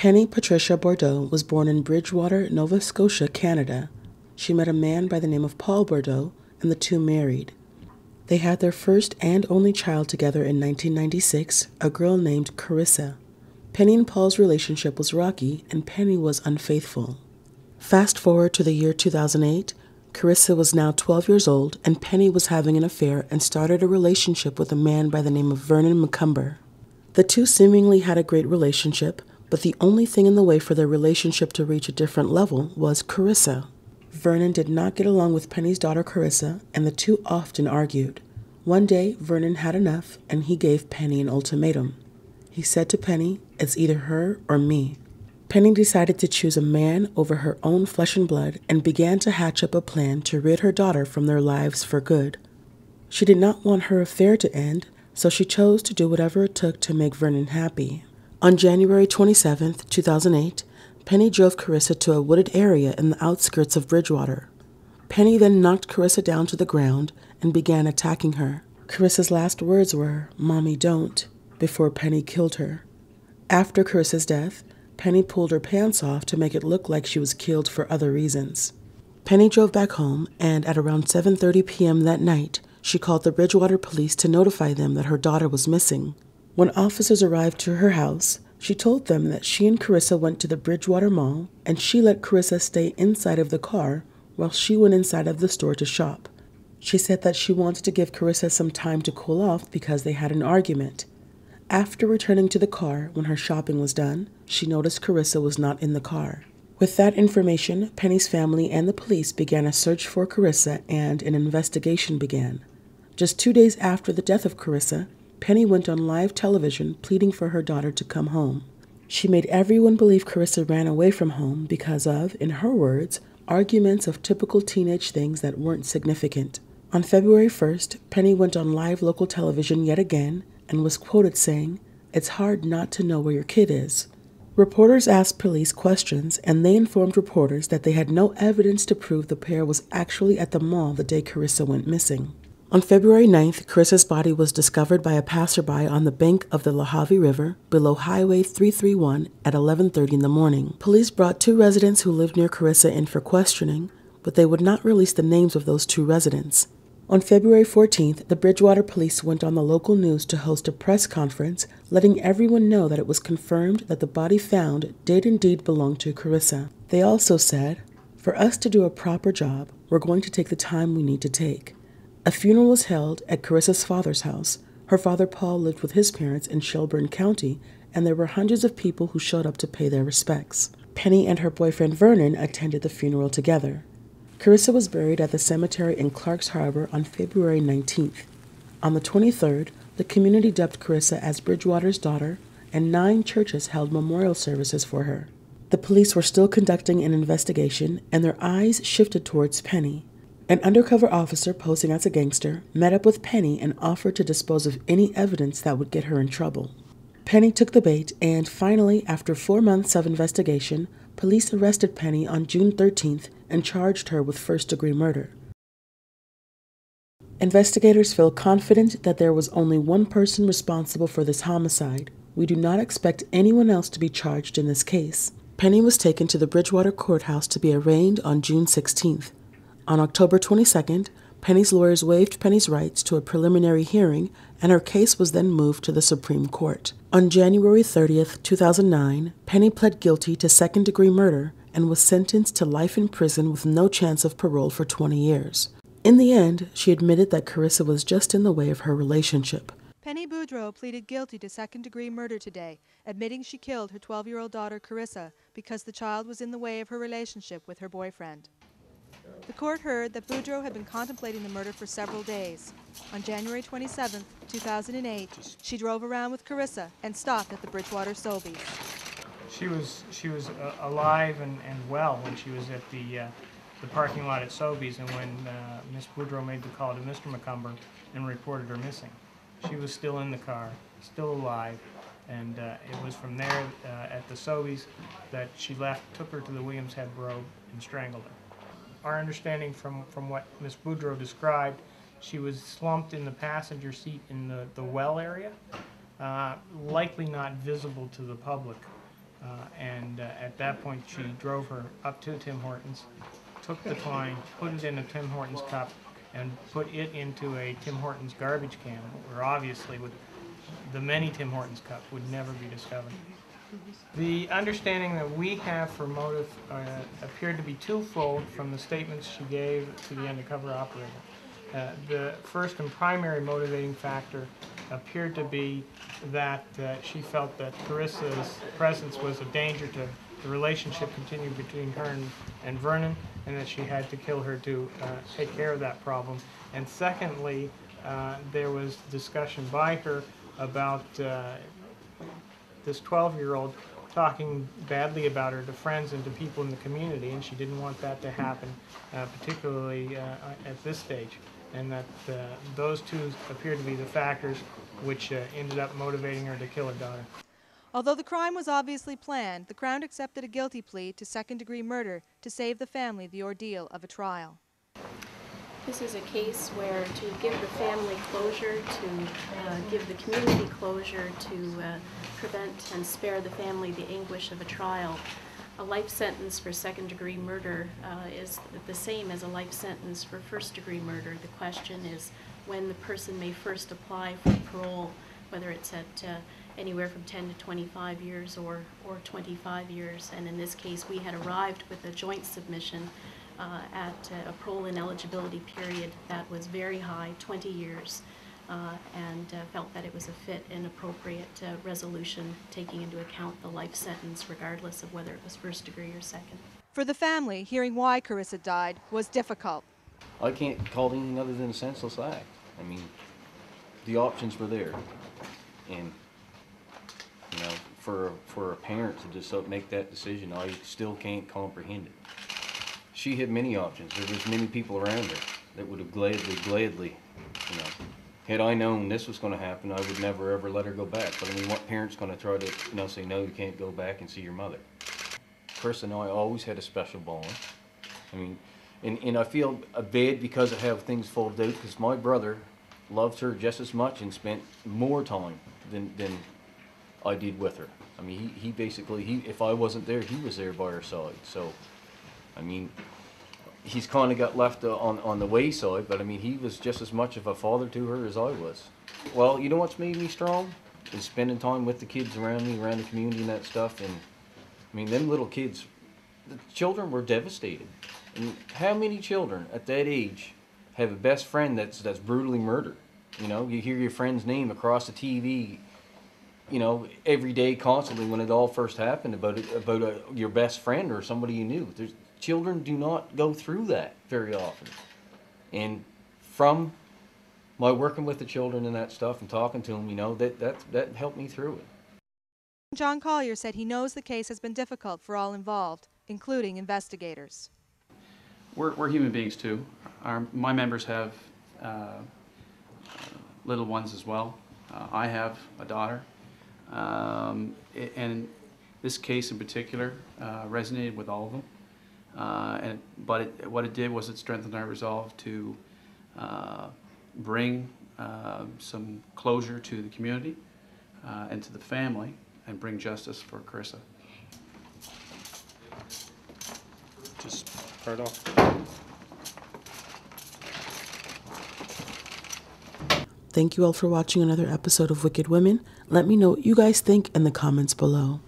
Penny Patricia Boudreau was born in Bridgewater, Nova Scotia, Canada. She met a man by the name of Paul Boudreau, and the two married. They had their first and only child together in 1996, a girl named Karissa. Penny and Paul's relationship was rocky, and Penny was unfaithful. Fast forward to the year 2008, Karissa was now 12 years old, and Penny was having an affair and started a relationship with a man by the name of Vernon McCumber. The two seemingly had a great relationship, but the only thing in the way for their relationship to reach a different level was Karissa. Vernon did not get along with Penny's daughter Karissa, and the two often argued. One day, Vernon had enough, and he gave Penny an ultimatum. He said to Penny, It's either her or me. Penny decided to choose a man over her own flesh and blood and began to hatch up a plan to rid her daughter from their lives for good. She did not want her affair to end, so she chose to do whatever it took to make Vernon happy. On January 27, 2008, Penny drove Karissa to a wooded area in the outskirts of Bridgewater. Penny then knocked Karissa down to the ground and began attacking her. Karissa's last words were, Mommy, don't, before Penny killed her. After Karissa's death, Penny pulled her pants off to make it look like she was killed for other reasons. Penny drove back home, and at around 7:30 p.m. that night, she called the Bridgewater police to notify them that her daughter was missing. When officers arrived to her house, she told them that she and Karissa went to the Bridgewater Mall and she let Karissa stay inside of the car while she went inside of the store to shop. She said that she wanted to give Karissa some time to cool off because they had an argument. After returning to the car when her shopping was done, she noticed Karissa was not in the car. With that information, Penny's family and the police began a search for Karissa and an investigation began. Just two days after the death of Karissa, Penny went on live television pleading for her daughter to come home. She made everyone believe Karissa ran away from home because of, in her words, arguments of typical teenage things that weren't significant. On February 1st, Penny went on live local television yet again and was quoted saying, It's hard not to know where your kid is. Reporters asked police questions, and they informed reporters that they had no evidence to prove the pair was actually at the mall the day Karissa went missing. On February 9th, Karissa's body was discovered by a passerby on the bank of the LaHave River below Highway 331 at 11:30 in the morning. Police brought two residents who lived near Karissa in for questioning, but they would not release the names of those two residents. On February 14th, the Bridgewater police went on the local news to host a press conference, letting everyone know that it was confirmed that the body found did indeed belong to Karissa. They also said, For us to do a proper job, we're going to take the time we need to take. A funeral was held at Karissa's father's house. Her father Paul lived with his parents in Shelburne County, and there were hundreds of people who showed up to pay their respects. Penny and her boyfriend Vernon attended the funeral together. Karissa was buried at the cemetery in Clarks Harbor on February 19th. On the 23rd, the community dubbed Karissa as Bridgewater's daughter, and nine churches held memorial services for her. The police were still conducting an investigation, and their eyes shifted towards Penny. An undercover officer posing as a gangster met up with Penny and offered to dispose of any evidence that would get her in trouble. Penny took the bait, and finally, after four months of investigation, police arrested Penny on June 13th and charged her with first degree murder. Investigators feel confident that there was only one person responsible for this homicide. We do not expect anyone else to be charged in this case. Penny was taken to the Bridgewater courthouse to be arraigned on June 16th. On October 22nd, Penny's lawyers waived Penny's rights to a preliminary hearing, and her case was then moved to the Supreme Court. On January 30th, 2009, Penny pled guilty to second degree murder and was sentenced to life in prison with no chance of parole for 20 years. In the end, she admitted that Karissa was just in the way of her relationship. Penny Boudreau pleaded guilty to second degree murder today, admitting she killed her 12 year old daughter Karissa because the child was in the way of her relationship with her boyfriend. The court heard that Boudreau had been contemplating the murder for several days. On January 27, 2008, she drove around with Karissa and stopped at the Bridgewater Sobeys. She was she was uh, alive and, and well when she was at the uh, the parking lot at Sobeys and when uh, Miss Boudreau made the call to Mr. McCumber and reported her missing. She was still in the car, still alive, and uh, it was from there uh, at the Sobeys that she left, took her to the Williams Head Road, and strangled her our understanding from, from what Ms. Boudreau described, she was slumped in the passenger seat in the, the well area, uh, likely not visible to the public. Uh, and uh, at that point, she drove her up to Tim Hortons, took the twine, put it in a Tim Hortons cup, and put it into a Tim Hortons garbage can, where obviously with the many Tim Hortons cup would never be discovered. The understanding that we have for motive uh, appeared to be twofold from the statements she gave to the undercover operator. Uh, the first and primary motivating factor appeared to be that uh, she felt that Karissa's presence was a danger to the relationship continued between her and, and Vernon, and that she had to kill her to uh, take care of that problem. And secondly, uh, there was discussion by her about uh, this 12-year-old talking badly about her to friends and to people in the community, and she didn't want that to happen, uh, particularly uh, at this stage. And that uh, those two appear to be the factors which uh, ended up motivating her to kill her daughter. Although the crime was obviously planned, the Crown accepted a guilty plea to second degree murder to save the family the ordeal of a trial. This is a case where to give the family closure, to uh, give the community closure, to uh, prevent and spare the family the anguish of a trial, a life sentence for second degree murder uh, is the same as a life sentence for first degree murder. The question is when the person may first apply for parole, whether it's at uh, anywhere from 10 to 25 years or, or 25 years. And in this case, we had arrived with a joint submission uh, at a parole ineligibility period that was very high, 20 years, uh, and uh, felt that it was a fit and appropriate uh, resolution taking into account the life sentence regardless of whether it was first degree or second. For the family, hearing why Karissa died was difficult. I can't call it anything other than a senseless act. I mean, the options were there, and you know, for for a parent to just uh, make that decision, I still can't comprehend it. She had many options. There was many people around her that would have gladly, gladly, you know, had I known this was going to happen, I would never ever let her go back. But I mean, what parent's going to try to, you know, say no, you can't go back and see your mother? Chris and I always had a special bond. I mean, and, and I feel uh, bad because I have things folded out because my brother loved her just as much and spent more time than, than I did with her. I mean, he, he basically, he, if I wasn't there, he was there by her side. So, I mean, he's kind of got left uh, on, on the wayside, but I mean, he was just as much of a father to her as I was. Well, you know what's made me strong? Is spending time with the kids around me, around the community and that stuff. And I mean, them little kids, the children were devastated. And how many children at that age have a best friend that's that's brutally murdered? You know, you hear your friend's name across the TV, you know, every day, constantly when it all first happened about about a, your best friend or somebody you knew. There's, children do not go through that very often, and from my working with the children and that stuff and talking to them, you know, that that that helped me through it. John Collier said he knows the case has been difficult for all involved, including investigators. We're, we're human beings too. Our, my members have uh, little ones as well. Uh, I have a daughter. Um, and this case in particular uh, resonated with all of them. Uh, and, but it, what it did was it strengthened our resolve to uh, bring uh, some closure to the community uh, and to the family and bring justice for Karissa. Just part off. Thank you all for watching another episode of Wicked Women. Let me know what you guys think in the comments below.